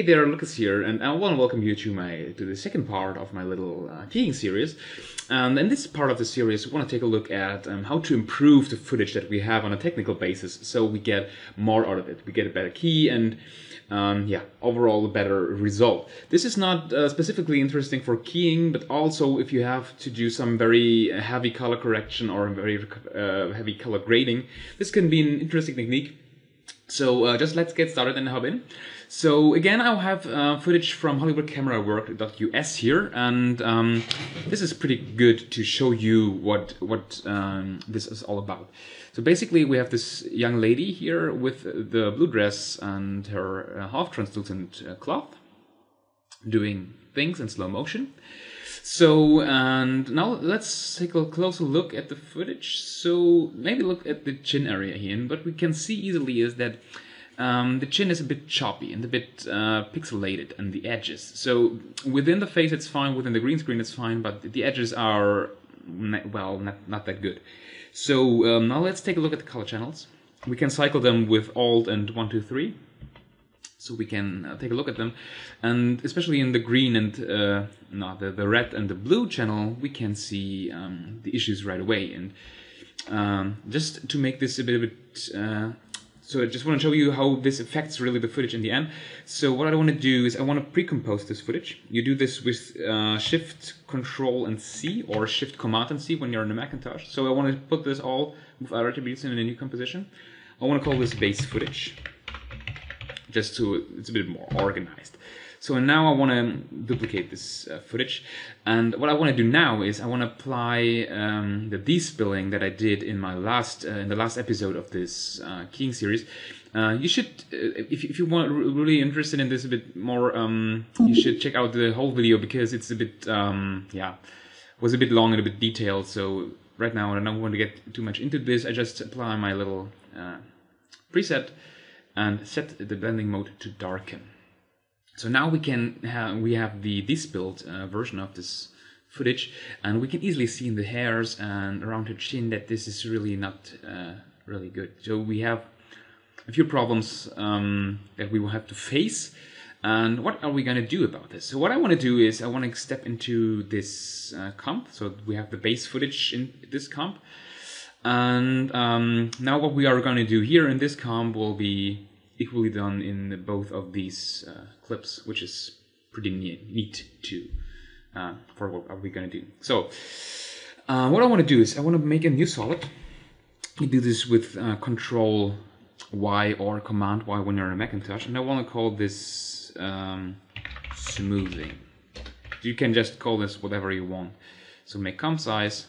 Hey there, Lucas here, and I want to welcome you to my to the second part of my little uh, keying series. And in this part of the series, we want to take a look at um, how to improve the footage that we have on a technical basis, so we get more out of it. We get a better key, and um, yeah, overall a better result. This is not uh, specifically interesting for keying, but also if you have to do some very heavy color correction or very uh, heavy color grading, this can be an interesting technique. So uh, just let's get started and hop in. So again, I'll have uh, footage from HollywoodCameraWork.us here, and um, this is pretty good to show you what what um, this is all about. So basically, we have this young lady here with the blue dress and her uh, half translucent uh, cloth, doing things in slow motion. So, and now let's take a closer look at the footage. So maybe look at the chin area here. And what we can see easily is that um, the chin is a bit choppy and a bit uh, pixelated and the edges. So within the face it's fine, within the green screen it's fine, but the edges are, well, not, not that good. So um, now let's take a look at the color channels. We can cycle them with Alt and 1, 2, 3. So we can uh, take a look at them. And especially in the green and uh, no, the, the red and the blue channel, we can see um, the issues right away. And um, just to make this a bit, a bit uh, so I just want to show you how this affects really the footage in the end. So what I want to do is I want to pre-compose this footage. You do this with uh, Shift, Control, and C, or Shift, Command, and C when you're in the Macintosh. So I want to put this all with other attributes in a new composition. I want to call this base footage, just so it's a bit more organized. So now I want to duplicate this uh, footage. And what I want to do now is I want to apply um, the despilling that I did in my last, uh, in the last episode of this uh, keying series. Uh, you should, uh, if, if you want really interested in this a bit more, um, you should check out the whole video because it's a bit, um, yeah, was a bit long and a bit detailed. So right now I don't want to get too much into this. I just apply my little uh, preset and set the blending mode to darken. So now we can have, we have the despilled uh, version of this footage and we can easily see in the hairs and around her chin that this is really not uh, really good. So we have a few problems um, that we will have to face and what are we going to do about this? So what I want to do is I want to step into this uh, comp. So we have the base footage in this comp. And um, now what we are going to do here in this comp will be equally done in both of these uh, clips, which is pretty neat too uh, for what are we going to do. So uh, what I want to do is I want to make a new solid. You do this with uh, Control Y or Command Y when you're a Macintosh, and I want to call this um, smoothing. You can just call this whatever you want. So make comp size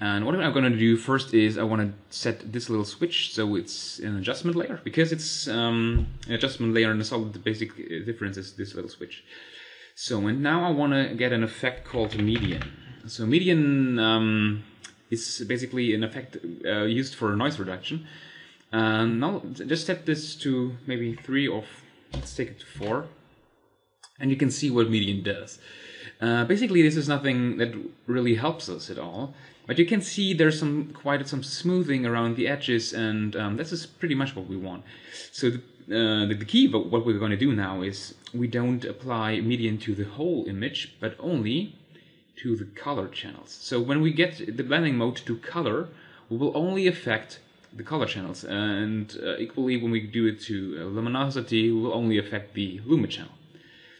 and what I'm going to do first is I want to set this little switch so it's an adjustment layer because it's um, an adjustment layer and the solid the basic uh, difference is this little switch. So and now I want to get an effect called median. So median um, is basically an effect uh, used for noise reduction. And now just set this to maybe three or let's take it to four, and you can see what median does. Uh, basically, this is nothing that really helps us at all. But you can see there's some quite some smoothing around the edges, and um, this is pretty much what we want. So the, uh, the, the key what we're going to do now is we don't apply median to the whole image, but only to the color channels. So when we get the blending mode to color, we will only affect the color channels, and uh, equally when we do it to uh, luminosity, we will only affect the luma channel.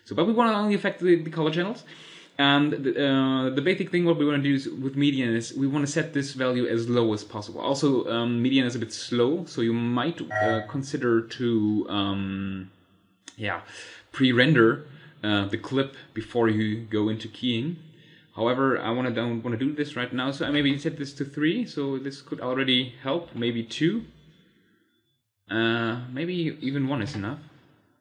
So, but we want to only affect the, the color channels. And the, uh, the basic thing what we want to do with median is we want to set this value as low as possible. Also, um, median is a bit slow, so you might uh, consider to, um, yeah, pre-render uh, the clip before you go into keying. However, I want to don't want to do this right now, so I maybe set this to three. So this could already help. Maybe two. Uh, maybe even one is enough.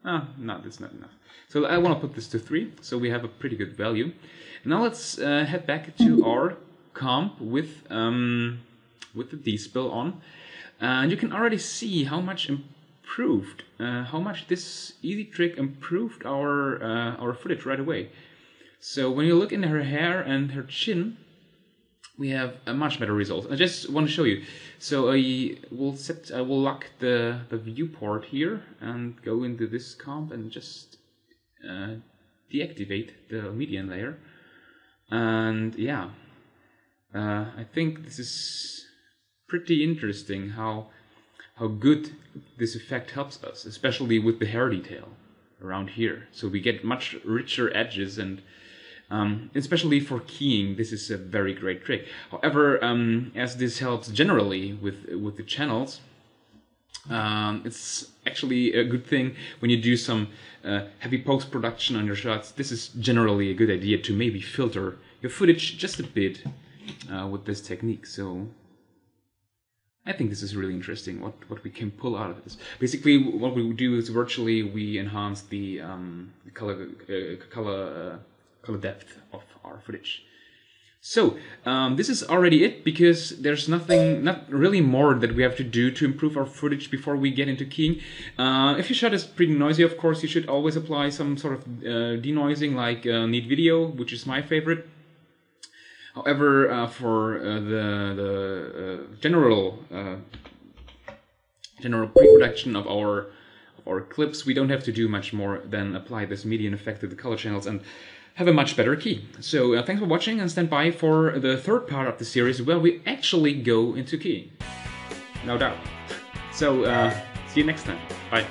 Ah, no, that's not enough. So I want to put this to 3, so we have a pretty good value. Now let's uh, head back to our comp with, um, with the despill on. And you can already see how much improved, uh, how much this easy trick improved our, uh, our footage right away. So when you look in her hair and her chin, we have a much better result. I just want to show you. So I will set, I will lock the, the viewport here and go into this comp and just uh, deactivate the median layer. And yeah, uh, I think this is pretty interesting how how good this effect helps us, especially with the hair detail around here. So we get much richer edges and um, especially for keying, this is a very great trick. However, um, as this helps generally with with the channels, um, it's actually a good thing when you do some uh, heavy post production on your shots. This is generally a good idea to maybe filter your footage just a bit uh, with this technique. So I think this is really interesting. What what we can pull out of this. Basically, what we do is virtually we enhance the, um, color uh, color uh, color depth of our footage. So um, this is already it because there's nothing, not really more that we have to do to improve our footage before we get into keying. Uh, if your shot is pretty noisy, of course, you should always apply some sort of uh, denoising like uh, Neat Video, which is my favorite. However, uh, for uh, the, the uh, general uh, general pre-production of our of our clips, we don't have to do much more than apply this median effect to the color channels and have a much better key. So uh, thanks for watching and stand by for the third part of the series where we actually go into keying. No doubt. So uh, see you next time. Bye.